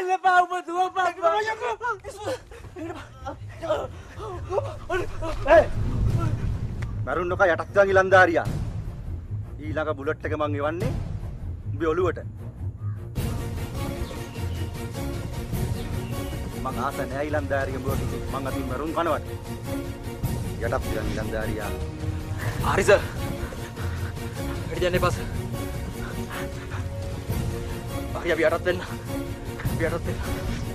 මං ගැන බලන්න එපා ඔබ දුව මැරුන් නොක යටත් ගන් ඉලන්දාරියා. ඊළඟ බුලට් එක මං එවන්නේ උඹේ ඔළුවට. මං ආස නෑ ඉලන්දාරිය උඹට. මං අතින් මැරුන් කනවට. යටත් ගන් ඉලන්දාරියා. හරි සර් වැඩි යන්න එපා සර් හරි අපි යටත් වෙන්න වෙන්න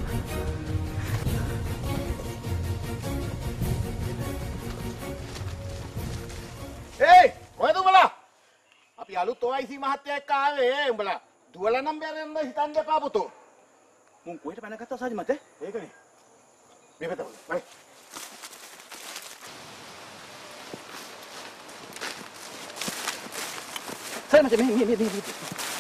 ඒයි කොහෙද උඹලා? අපි අලුත් OIC මහත්තයා එක්ක ආවේ උඹලා. දුවලා නම් බැරෙන්න හිතන්න එපා පුතෝ. මුන් කොහෙට පැනගත්තා සාජි මතේ? ඒකනේ. මේ පැත්තට බයි. සර් මතේ මේ මේ මේ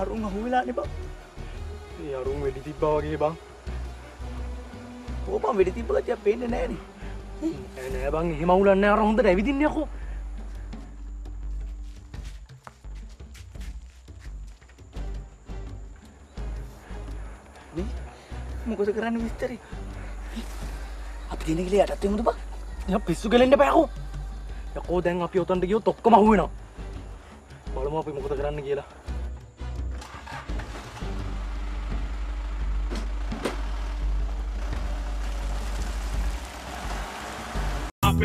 අරුන් අහුවෙලානේ බං. ඒ අරුන් වෙඩි තිබ්බා වගේ බං. ඕපන් වෙඩි තිබ්බ ගතියක් පේන්නේ නැහනේ නෑ. නෑ බං. එහෙම අවුලක් නෑ අර හොඳට ඇවිදින්න යකෝ මොකද කරන්න විස්තරේ අපි දින ගිලේ යටත් වෙමුද බං? ය පිස්සු කෙලෙන්ට පෑකෝ යකෝ දැන් අපි ඔතන්ට ගියොත් ඔක්කොම අහුවෙනවා බලමු අපි මොකද කරන්න කියලා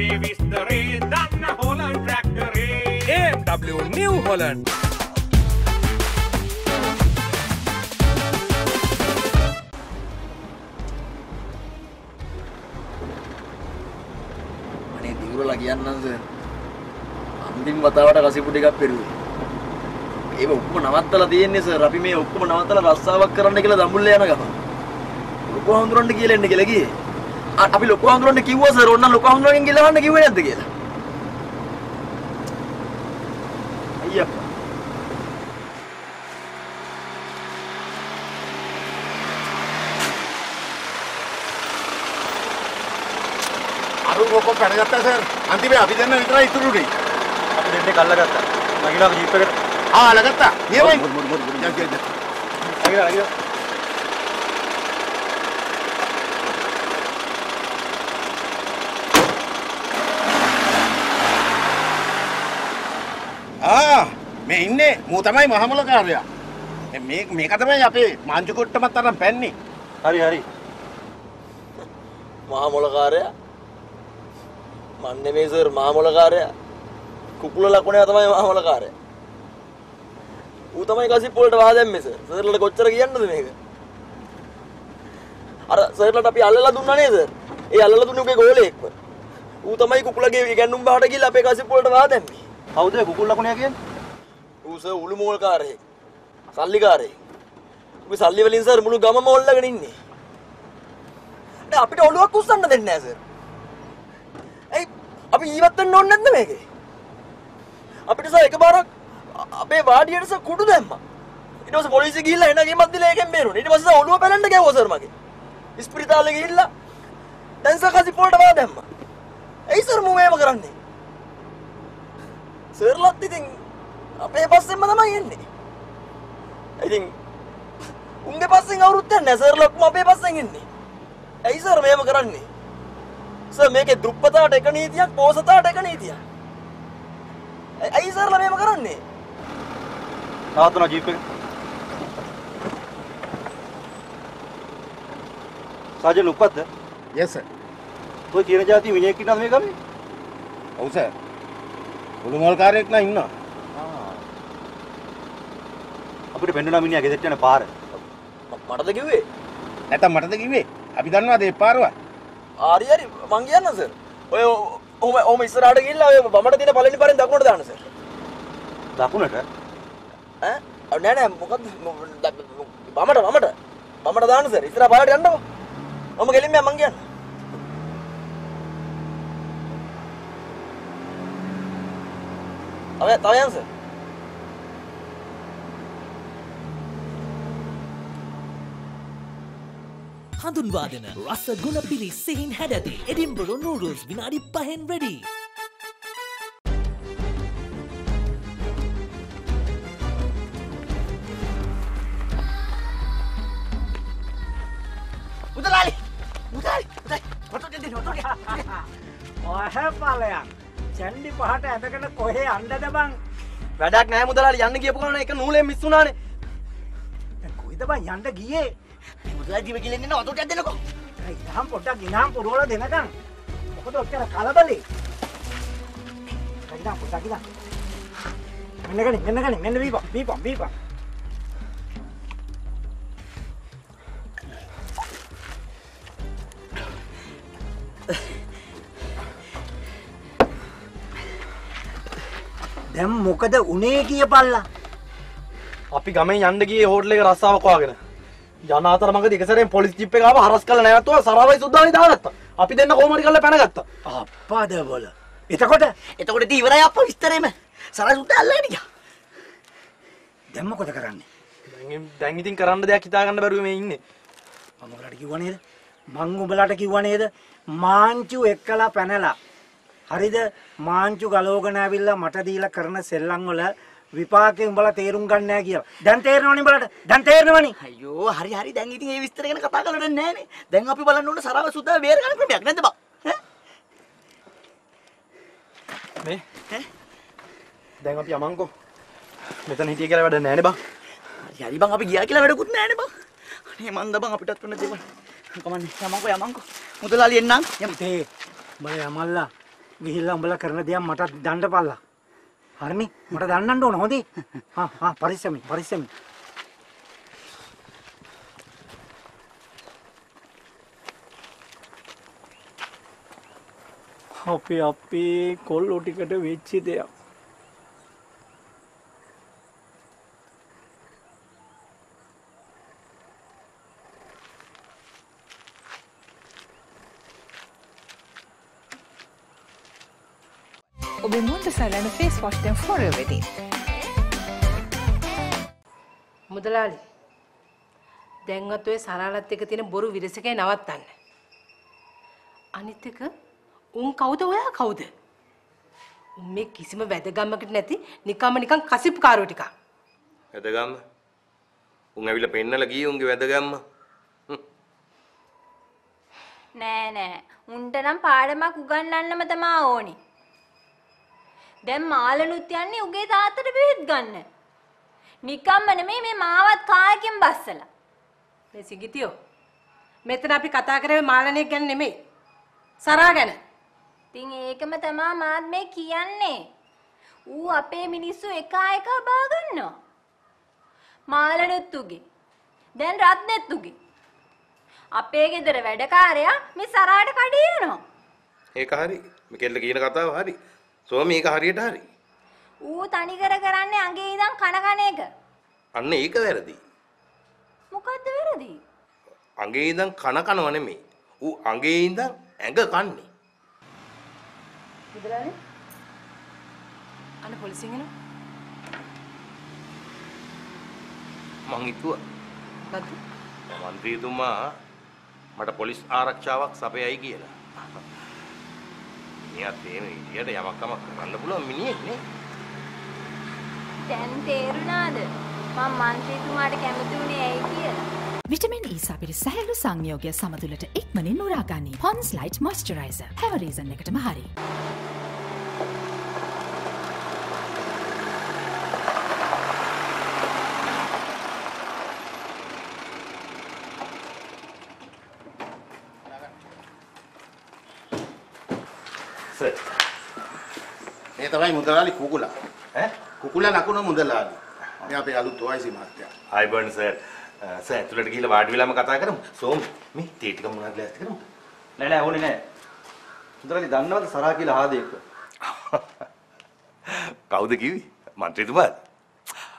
අපේ විස්තරේ දන්න හොලන් ට්‍රක්ටරේ AMW New Holland. අනේ දිවුරලා කියන්නම් සර් අන්තිම වතාවට කසිපු ටිකක් පෙරුවේ. ඒක ඔක්කොම නවත්තලා තියෙන්නේ සර් අපි මේ ඔක්කොම නවත්තලා රස්සාවක් කරන්න කියලා දඹුල්ල යන ගම ලොකු හඳුරන්න කියලා එන්න කියලා ගියේ අපි ලොකු හඳුරන්න කිව්වා සර් ඕන්න ලොකු හඳුරන්ගෙන් ගිලවන්න කිව්වේ නැද්ද කියලා අයියා අරුන් ඔක්කොම පැනගත්තා සර්. අන්තිමේ අපි දෙන්න විතරයි ඉතුරුනේ. අපි දෙන්නේ කල්ලගත්තා. නගිනවා ජීප් එකට. ආ ලගත්තා. නියමයි. මොකද මොකද මොකද. යන් යන් යන්. නගිනවා නගිනවා. ආ මේ ඉන්නේ. මූ තමයි මහමුලකාරයා. මේ මේක තමයි අපේ මාංචු කුට්ටමත් අරන් පැන්නේ. හරි හරි. මහා මොලකාරයා මන් නෙමෙයි සර් මහා මොලකාරයා කුකුල ලකුණේ තමයි මහා මොලකාරයා ඌ තමයි කසිප් වලට වහ දැම්මේ සර් සර්ලට කොච්චර කියන්නද මේක? අර සර්ලට අපි අල්ලලා දුන්නා නේද? ඒ අල්ලලා දුන්නේ උගේ ගෝලයෙක්ව ඌ තමයි කුකුලගේ ඉගැන්නුම් බහට ගිහලා අපේ කසිප් වලට වහ දැම්මේ. කවුද කුකුල් ලකුණේ කියන්නේ? ඌ සර් උළු මෝල්කාරයෙක්. සල්ලිකාරයෙක්. උගේ සල්ලි වලින් සර් මුළු ගමම ඔල්ලගෙන ඉන්නේ. දැන් අපිට ඔළුවක් උස්සන්න දෙන්නේ නැහැ සර් ඇයි? අපි ජීවත් වෙන්න ඕනේ නැද්ද මේකේ? අපිට සර් එකපාරක් අ- අපේ වාඩියට සර් කුඩු දැම්මා. ඊට පස්සේ පොලිසිය ගිහිල්ලා එන ගෙමක් දීලා ඒකෙන් බේරුණා. ඊට පස්සේ සර් ඔළුව පැලන්න ගැව්වා සර් මගේ. ඉස්පිරිතාලේ ගිහිල්ලා දැන් සර් කසි පොල්ට වා දැම්මා. ඇයි සර් මම මේව කරන්නේ? සර්ලත් ඉතින් අපේ පස්සෙන්ම තමයි එන්නේ. ඉතින් උන්ගේ පස්සෙන් අවුරුත් යන්නේ සර් ලොක්ම අපේ පස්සෙන් එන්නේ. ඇයි සර් මේව කරන්නේ? සර් මේකේ දුප්පතාට එක නීතියක් පෝසතාට එක නීතියක්. ඇයි සර්ලා මේව කරන්නේ? නවත්තනවා ජීප් එක. සාජන් උපත්ද yes sir. ඔය කියන જાති මිනිහෙක් ඉන්නවද මේ ගමේ ඔව් සර් උළුමල්කාරයෙක් නම් ඉන්නවා අපිට පෙන්නුනා මිනිහා ගෙදරට යන පාර. මටද කිව්වේ? නැත්නම් මටද කිව්වේ? අපි දන්නවාද ඒ පාරවල්? ආරි හරි. මං කියන්න සර් ඔය ඔහම ඔහම ඉස්සරහට ගිහිල්ලා ඔය බමට තියෙන පළවෙනි පාරෙන් දකුණට දාන්න සර් දකුණට? ඈ? නෑ නෑ. මොකද්ද? බමට බමට බමට දාන්න සර් ඉස්සරහ පාරට යන්නකෝ. මම ගෙලින්ම මං කියන්න තව තව යන්න සර් හඳුන්වා දෙන රස ගුණ පිරි සිහින් හැඩැති එඩිම්බරු නූඩල්ස් විනාඩි පහෙන් වැඩි. මුදලාලි! මුදලාලි! මුදලාලි! ඔතට දෙන්න ඔතට ඔහැපලයක් චැන්ඩි පහට ඇඳගෙන කොහේ අන්ඩද බං? වැඩක් නෑ මුදලාලි යන්න කියපු ගමන් එක නූලෙන් මිස් වුණානේ. කොයිද බං යන්ඩ ගියේ මුදලාලි ජීව කියලා ඉන්න ඔතට දෙන්නකෝ ඉහම් පොට්ටක් ගිනාම් පුරුවල දෙනකම් මොකද ඔච්චර කලබලේ? ගිනාම් පොට්ටක් ගිනාම් මෙන්න ගනි මෙන්න ගනි මෙන්න බීපන් බීපන් බීපන්. දැම් මොකද උනේ කියපල්ලා? අපි ගමෙන් යන්න ගියේ හෝටල් එක රස්සාවක් වාගෙන යන අතර මගදී එක සැරේන් පොලිස් ජීප් එක ආව හරස් කරලා නැවතුවා සරාවයි සුද්දානි දාගත්තා අපි දෙන්න කොහොම හරි කරලා පැනගත්තා. අප්පාද බොල එතකොට? එතකොට ඉතින් ඉවරයි අප්පා විස්තරේම. සරායි සුද්දා අල්ලගෙන ගියා. දැම් මොකද කරන්නේ? දැන් දැන් ඉතින් කරන්න දෙයක් හිතා ගන්න බැරුව මේ ඉන්නේ. මම උඹලට කිව්වා නේද? මං උඹලට කිව්වා නේද? මාංචු එක්කලා පැනලා. හරිද? මාංචු ගලවගෙන ඇවිල්ලා මට දීලා කරන සෙල්ලම් වල විපාකේ උඹලා තේරුම් ගන්න නැහැ කියලා. දැන් තේරෙනවනේ උඹලට. දැන් තේරෙනවනේ. අයියෝ හරි හරි. දැන් ඉතින් මේ විස්තර ගැන කතා කරලා නැහැනේ දැන් අපි බලන්න ඕනේ සරාව සුද්දා බේර ගන්න ක්‍රමයක් නැද්ද බා? ඈ? මේ? ඈ? දැන් අපි යමන්කෝ මෙතන හිටිය කියලා වැඩ නැහැනේ බං. හරි හරි. බං අපි ගියා කියලා වැඩකුත් නැහැනේ බං. අනේ මන්ද බං අපිටත් වෙන දේවල්. කමන්නේ. යමන්කෝ යමන්කෝ මුදලාලි එන්නම්. යමු. තේ උඹලා යමල්ලා. ගිහිල්ලා උඹලා කරන දේක් මට දණ්ඩපල්ලා. හරිනේ? මට දන්නන්න ඕන හොඳේ. හා හා පරිස්සමෙන් පරිස්සමෙන්. අපේ අපේ කොල්ලෝ ටිකට වෙච්චි දෙයක්. ඔබේ මුන්ට සලන ෆේස් වොෂ්ටෙන් ෆොරවෙඩි. මුදලාලි දැන්වත් ඔය සරාලත් එක තියෙන බොරු විරසකේ නවත්තන්න. අනිත් එක උන් කවුද ඔයා කවුද? මේ කිසිම වැදගම්මකට නැති නිකම්ම නිකන් කසිප්කාරෝ ටිකක්. වැදගම්ම උන් ඇවිල්ලා පෙන්නලා ගියේ උන්ගේ වැදගම්ම නෑ නෑ උන්ට නම් පාඩමක් උගන්වන්නම තමා ඕනි. දැන් මාළනුත් යන්නේ උගේ තාත්තට බෙහෙත් ගන්න. නිකම්ම නෙමෙයි මේ මාවත් කායකින් බස්සලා. මේ සිගිතියෝ මෙතන අපි කතා කරේ මාළණයක් ගැන නෙමෙයි. සරා ගැන. ඉතින් ඒකම තමා මාත් මේ කියන්නේ. ඌ අපේ මිනිස්සු එක එක බා ගන්නවා. මාළනුත් උගේ. දැන් රත්නෙත් උගේ. අපේ ගෙදර වැඩකාරයා මේ සරාට කඩේ යනවා. ඒක හරි මෙකෙල්ල කියන කතාව හරි සෝමි ඒක හරියට හරි ඌ තනිකර කරන්නේ අගේ ඉඳන් කන කන එක. අන්න ඒක වැරදි මොකද්ද වැරදි? අගේ ඉඳන් කන කනව නෙමෙයි ඌ අගේ ඉඳන් ඇඟ කන්නේ මුදලාලි අන්න පොලිසියෙන් එනවා. මං හිතුවා මොකද්ද? මන්ත්‍රීතුමා මට පොලිස් ආරක්ෂාවක් සපයයි කියලා මිනිහත් තේන විදියට යමක් කමක් කරන්න පුළුවන් මිනිහෙක් නේ දැන් තේරුණාද? මම මන්ත්‍රීතුමාට කැමති වුණේ ඇයි කියලා. විටමින් E සපිරි සැහැල්ලු සංයෝගය සමතුලට ඉක්මනින් උරාගනී පොන්ස් ලයිට් මොස්චරයිස හැවරීසන් එකටම හරි. තමයි මුදලාලි කුකුලා. ඈ? කුකුලා ලකුණ මුදලාලි. මේ අපේ අලුත් ඔයසි මහත්තයා. අයිබන් සර් සර් ඇතුළට ගිහලා වාඩි වෙලාම කතා කරමු සෝම් මේ තේ ටික මොනවද ලෑස්ති කරමු නෑ නෑ ඕනේ නෑ. මුදලාලි දන්නවද සරා කියලා හාදෙක්ව? කවුද කිව්වේ මන්ත්‍රීතුමාද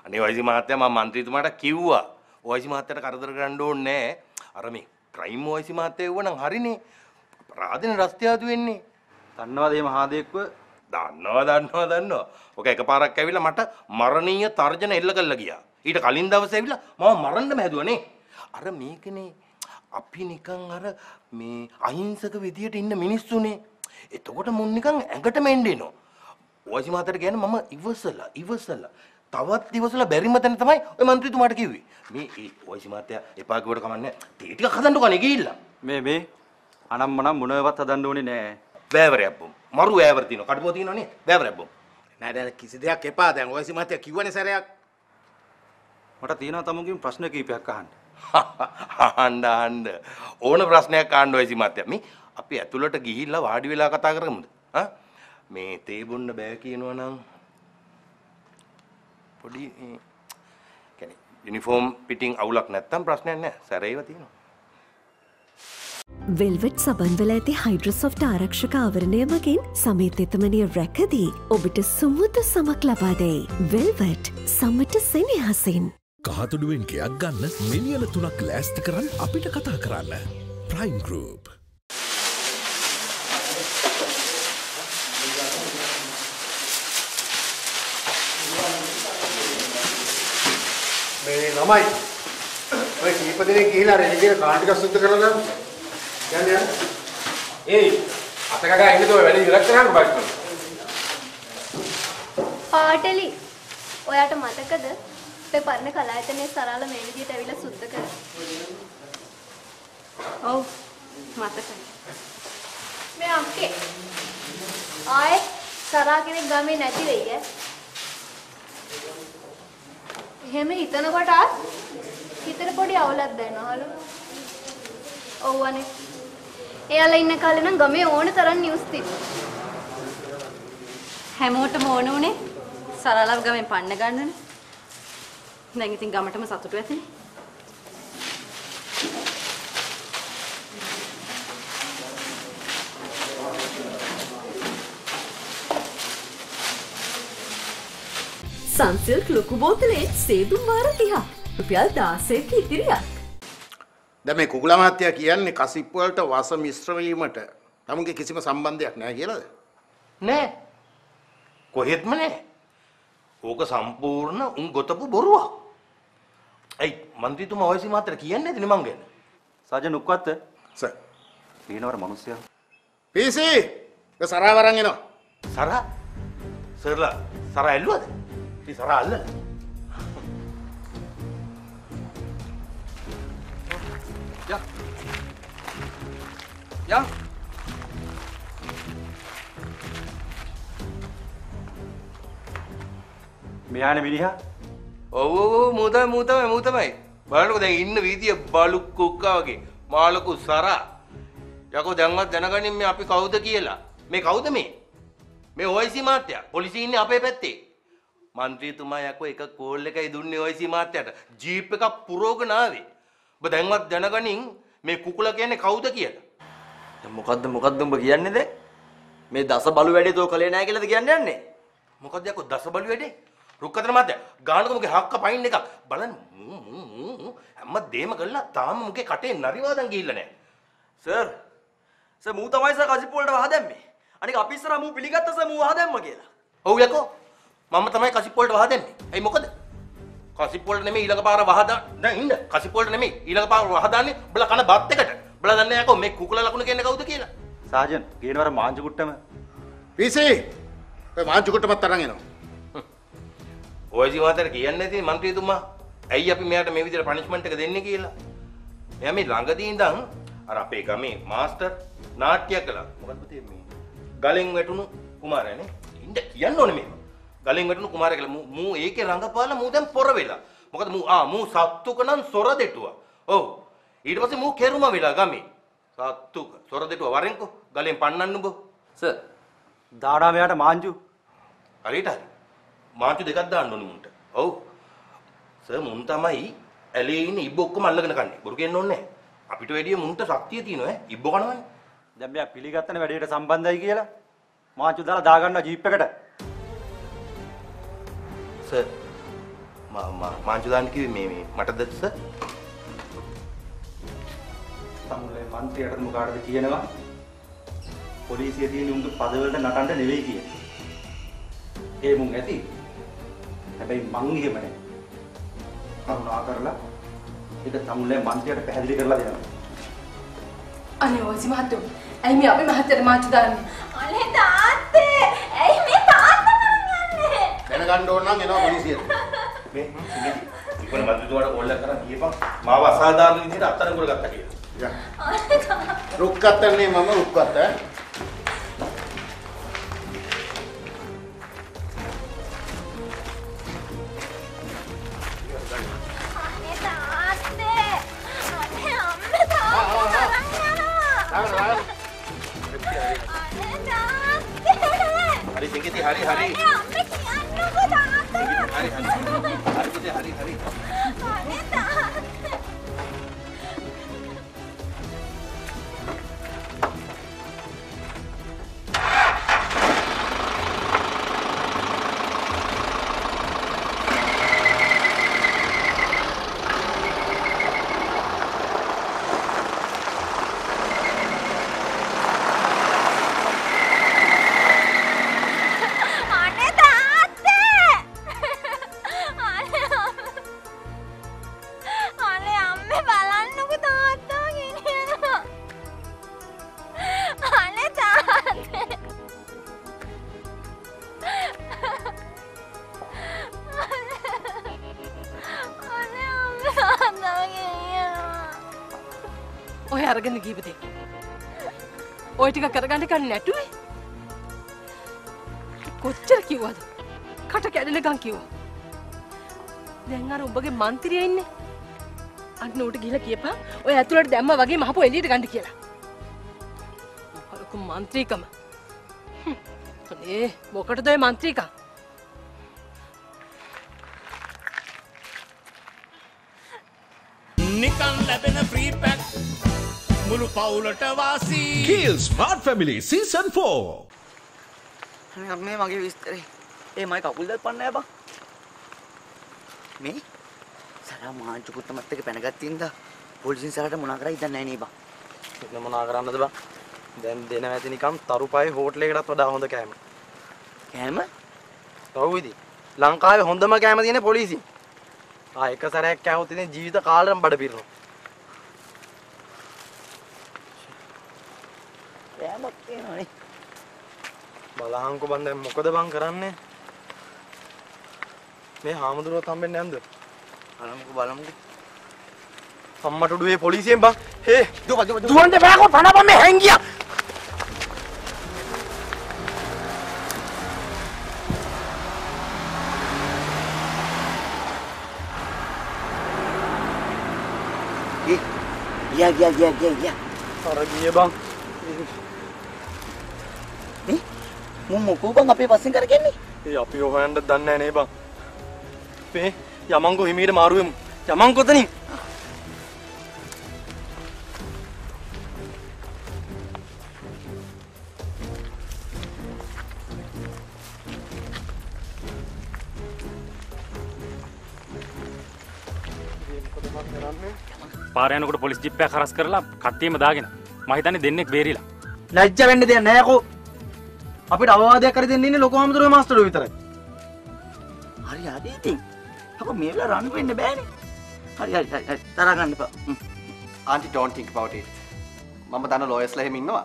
අනේ වයිසි මහත්තයා මම මන්ත්‍රීතුමාට කිව්වා වයිසි මහත්තයාට කරදර කරන්න ඕනේ නෑ අර මේ ක්‍රයිම් වයිසි මහත්තයා වුණා නම් හරිනේ අපරාධනේ රස්තියාදු වෙන්නේ දන්නවද එහෙම හාදෙක්ව? දන්නවා දන්නවා දන්නවා. ඔක එකපාරක් ඇවිල්ලා මට මරණීය තර්ජන එල්ල කළා ගියා. ඊට කලින් දවසේ ඇවිල්ලා මම මරන්නම හැදුවනේ. අර මේකනේ අපි නිකන් අර මේ අහිංසක විදියට ඉන්න මිනිස්සුනේ. එතකොට මුන් නිකන් ඇඟට මෙන්ඩෙනවා. ඔයසි මහත්තයට කියන්නේ මම ඉවසලා ඉවසලා තවත් ඉවසලා බැරිම තැන තමයි ඔය മന്ത്രിතුමාට කිව්වේ. මේ ඔයසි මහත්තයා එපා කිව්වට කමන්නේ. තේ ටිකක් හදන්න කනේ ගිහිල්ලා. මේ මේ අනම්මනම් මොනවත් හදන්න ඕනේ නෑ. බෑවරයක් බොම් මරු ඈවර තියෙනවා. කඩුව තියෙනවා නේ බෑවරයක් බොම් නෑ නෑ කිසි දෙයක් එපා. දැන් ඔයසි මහත්තයා කිව්වනේ සැරයක්. මට තියෙනවා තමුන්ගෙන් ප්‍රශ්න කීපයක් අහන්න. අහන්න අහන්න. ඕන ප්‍රශ්නයක් අහන්න ඔයසි මාත්‍යා මේ අපි ඇතුළට ගිහිල්ලා වාඩි වෙලා කතා කරමුද? ආ මේ තේ බොන්න බෑ කියනවා නම් පොඩි කියන්නේ යුනිෆෝම් පිටින් අවුලක් නැත්තම් ප්‍රශ්නයක් නැහැ සැරේව තියෙනවා වෙල්වෙට් සබන්වල ඇති හයිඩ්‍රසොෆ්ට ආරක්ෂක ආවරණය මගින් සමේත එතමනිය රැකදී ඔබට සුමුද සමක් ලබාදේ. වෙල්වට් සම්මට සෙනහසින්. කහතුඩුවෙන් ගෙයක් ගන්න මිලියන තුනක් ලෑස්ති කරන්න අපිට කතා කරන්න. ප්‍රයිම් ගරප්. මේ ළමයි ඔය කීප දෙනෙක් ගිහිලා රෙලිගේ කාන් ටික සුද්ධ කරලා යන්න යන්න ඒයි අතකගා ඉන්නද ඔය වැඩේ ඉවර කරන්න බයිස්කෝප් පාටලි ඔයාට මතකද අපේ පරණ කලායතනයේ සරල මේ විදිහට ඇවිල්ලා සුද්ධ කර. ඔව් මතකයි. මේ අක්කේ ආයේ සරා කෙනෙක් ගමේ නැති වෙයි ඈ. එහෙම හිතනකොටත් හිතට පොඩි අවුලක් දැනෙනවලු. ඔව් අනේ. එයාලා ඉන්න කාලේ නම් ගමේ ඕන තරම් නිවුස් තිබ්බා. හැමෝටම ඕන උනේ සරලව ගමෙන් පන්න ගන්නනේ. දැන් ඉතින් ගමටම සතුටු ඇතිනේ. සංසිල්ක් ලොකු බෝතලේ සේදුම් වාර තිහා. රුපියල් දාසයක ඉතිරියක්. දැන් මේ කුකුලා මහත්තයා කියන්නේ කසිප් වලට වස මිශ්‍ර වීමට. තමුන්ගේ කිසිම සම්බන්ධයක් නැහැ කියලාද? නෑ කොහෙත්ම නෑ ඕක සම්පූර්ණ උන් ගොතපු බොරුවක්. ඇයි මන්ත්‍රීතුමා ඔයසි මාත්‍ර කියන්නේ නැතිනේ මං ගැන? සාජන් උක්වත්ත සර්. පේනවර මිනිස්සයා. පීසි! ඒ සරා වරන් එනවා. සරා? සර්ලා සරා ඇල්ලුවද? ඉතින් සරා අල්ලලා යා. යා. මෙයානේ මිනිහා? ඔව් ඔව් මූ තමයි මූ තමයි මූ තමයි. බලන්නකෝ දැන් ඉන්න වීදියේ බලු කුක්කා වගේ. මාළකු සරා. යකෝ දැන්වත් දැනගනින් මේ අපි කවුද කියලා. මේ කවුද මේ? මේ ඔයිසි මාත්‍යා. පොලිසිය ඉන්නේ අපේ පැත්තේ. මන්ත්‍රීතුමා යකෝ එක කෝල් එකයි දුන්නේ ඔයිසි මාත්‍යාට. ජීප් එකක් පුරවගෙන ආවේ ඔබ දැන්වත් දැනගනින් මේ කුකුලා කියන්නේ කවුද කියලා දැන් මොකද්ද මොකද්ද උඹ කියන්නේ දැන්? මේ දස බලු වැඩේ තෝ කලේ නැහැ කියලාද කියන්නේ යන්නේ? මොකද යකෝ දස බලු වැඩේ රුක්කතර මාත්‍යා ගානකමගේ හක්ක පයින් එකක් බලන්න හැම දෙම කළා තාම මුගේ කටේ නරිවාදන් ගිහිල්ලා නැහැ සර් සර් මූ තමයි සර් කසිප් වලට වහ දැම්මේ. අනික අපි ඉස්සරහා මූ පිළිගත්ත සර් මූ වහ දැම්ම කියලා. ඔව් යකෝ මම තමයි කසිප් වලට වහ දෙන්නේ. ඇයි මොකද? කසිප්පුවලට නෙමෙයි ඊළඟ පාර වහදා දැන් ඉන්න කසිප්පුවලට නෙමෙයි ඊළඟ පාර වහදාන්නේ උඹලා කන බත් එකට. උඹලා දන්නේ නැකෝ මේ කුකුල ලකුණ කියන්නේ කවුද කියලා. සාජන් ගේනවර මාංජු කුට්ටම. PC ඔය මාංජු කුට්ටමත් අරන් එනවා. ඔය ජීවිතේට කියන්නේ නැති മന്ത്രിතුමා ඇයි අපි මෙයාට මේ විදිහට පනිෂ්මන්ට් එක දෙන්නේ කියලා. එයා මේ ළඟදී ඉඳන් අර අපේ ගමේ මාස්ටර් නාට්‍ය කළා. මොකද්ද මේ ගලෙන් වැටුණු කුමාරයානේ. ඉන්න කියන්න ඕනේ මේවා. ගලෙන් වැටුණු කුමාරයා කියලා මූ මූ ඒකේ රඟපාලා මූ දැන් පොර වෙලා. මොකද මූ ආ මූ සත්තුක නම් සොර දෙටුවා. ඔව්. ඊට පස්සේ මූ කෙරුම වෙලා ගමේ. සත්තුක සොර දෙටුවා වරෙන්කෝ ගලෙන් පන්නන්න උඹ. සර් දාඩා මෙයාට මාංජු. හරියට හරි. මාංචු දෙකක් දාන්න ඕනේ මුන්ට. ඔව්. සර් මුන් තමයි ඇලේ ඉන්න ඉබ්බ ඔක්කොම අල්ලගෙන කන්නේ. බොරු කියන්න ඕනේ නැහැ. අපිට වැඩිය මුන්ට ශක්තිය තියෙනවා ඈ. ඉබ්බ කනවනේ. දැන් මෙයා පිළිගත්තනේ වැඩේට සම්බන්ධයි කියලා. මාංජු දාලා දාගන්නවා ජීප් එකට. සර් මා මා මාංචු දාන්න කිව්වේ මේ මේ මටද සර්? සමුලේ මන්ත්‍රියටද මොකාටද කියනවා? පොලිසිය තියෙන උන්ගේ පදවලට නටන්න නෙවෙයි කිය. ඒ මුන් ඇති. හැබැයි මං එහෙම නැහැ. කරුණා කරලා ඒක සමුලේ මන්ත්‍රියට පැහැදිලි කරලා දෙනවා. අනේ ඔසි මහත්තයෝ ඇයි මේ අපේ මහත්තයට මාච්චු දාන්නේ අනේ තාත්තේ ඇයි දැනගන්න ඕන නම් එනවා පොලිසියට. මේ ඉක්මන මන්ත්‍රීතුමාට ඕල්ලා කරන් ගියපන් මාව අසාධාරණ විදිහට අත්අඩංගු කරගත්තා කියලා. රුක්කත්තන්නේ මම රුක්කත්ත. අනේ කරගන්න කන්නේ නැටුවේ කොච්චර කිව්වද? කට කැඩෙනකන් කිව්වා. දැන් අර උඹගේ මන්ත්‍රිය ඉන්නේ. අන්න උට ගිහලා කියපන් ඔය ඇතුළට දැම්ම වගේ මහපො එළියට ගන්න කියලා. හරකු මන්ත්‍රීකම. හ්ම්. අනේ මොකටද ඔය මන්ත්‍රීකම් නිකන් ලැබෙන ෆ්‍රී පැක් මුළු පවුලට වාසී Kill Smart Family Season 4 අනේ අම්මේ මගේ විස්තරේ. ඒ මයි කකුල් දැල් පන්න යපන්. මේ සරා මාංචු කුත්තමත් එක්ක පැනගත්තින්ද පොලිසියෙන් සරාට මොනා කරා ඉතින් නැහැ නේ බං. එන්න මොනා කරන්නද බං දැන් දෙන ඇති නිකම් තරුපයි හෝටලයකටත් වඩා හොඳ කෑම කෑම ඔව් ඉතින් ලංකාවේ හොඳම කෑම තියෙන පොලිසිය ආ එක සැරයක් කෑවොත් ඉතින් ජීවිත කාලෙම බඩ පිරෙනවා කෑමක් තියෙනවනේ. බලහන්කො බන් දැන් මොකද බං කරන්නේ? මේ හාමුදුරුවෝ හම්බෙන්නේ නැන්ද බලමුකෝ බලමුකෝ. අම්මට උඩුවේ පොලිසියෙන් බං. හේ දුව දුව දුවන්න බෑකෝ පනපන් මේ හැංගියා. ගියා ගියා ගියා ගියා ගියා. අර ගියේ බං මුන් මොකෝ බං අපේ පස්සෙන් කරගන්නේ? ඒ අපි හොයන්න දන්නේ නැහැ නේ බං. මේ යමන්කෝ හිමීට මාරුවෙමු යමන්කෝ තනින් පාර යනකොට පොලිස් ජිප්පයක් හරස් කරලා කට්ටියම දාගෙන මම හිතන්නේ දෙන්නෙක් බේරිලා. ලැජ්ජ වෙන්න දෙයක් නැහැ යකෝ අපිට අවවාදයක් කර දෙන්න ඉන්නේ ලොකු හාමුදුරුවෝ මාස්ටරෝ විතරයි හරි හරි ඉතින්. අපෝ මේ වෙලාව රන් වෙන්න බෑනේ. හරි හරි හරි හරි. තරහ ගන්න එපා. Aunty don't think about it. මම දන්න ලෝයස්ලා එහෙම ඉන්නවා.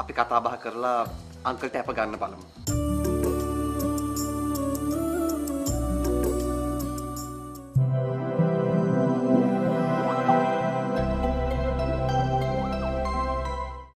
අපි කතා බහ කරලා අංකල්ට අප ගන්න බලමු.